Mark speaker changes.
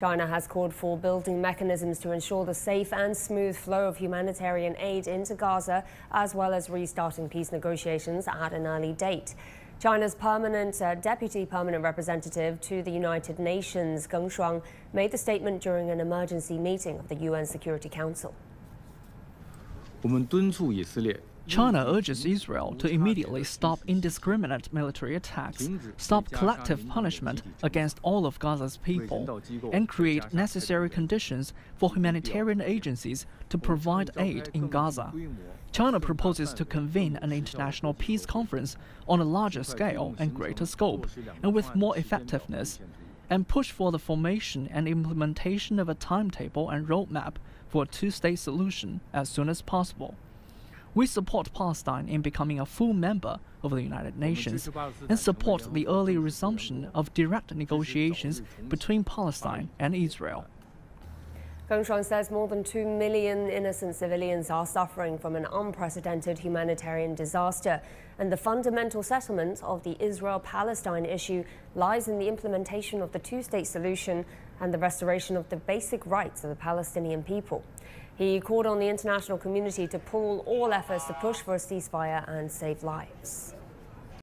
Speaker 1: China has called for building mechanisms to ensure the safe and smooth flow of humanitarian aid into Gaza, as well as restarting peace negotiations at an early date. China's permanent uh, deputy permanent representative to the United Nations, Geng Shuang, made the statement during an emergency meeting of the UN Security Council.
Speaker 2: 我们敦促以色列
Speaker 3: China urges Israel to immediately stop indiscriminate military attacks, stop collective punishment against all of Gaza's people, and create necessary conditions for humanitarian agencies to provide aid in Gaza. China proposes to convene an international peace conference on a larger scale and greater scope, and with more effectiveness, and push for the formation and implementation of a timetable and roadmap for a two state solution as soon as possible. We support Palestine in becoming a full member of the United Nations and support the early resumption of direct negotiations between Palestine and Israel.
Speaker 1: Geng Shuang says more than 2 million innocent civilians are suffering from an unprecedented humanitarian disaster, and the fundamental settlement of the Israel Palestine issue lies in the implementation of the two state solution and the restoration of the basic rights of the Palestinian people. He called on the international community to pool all efforts to push for a ceasefire and save lives.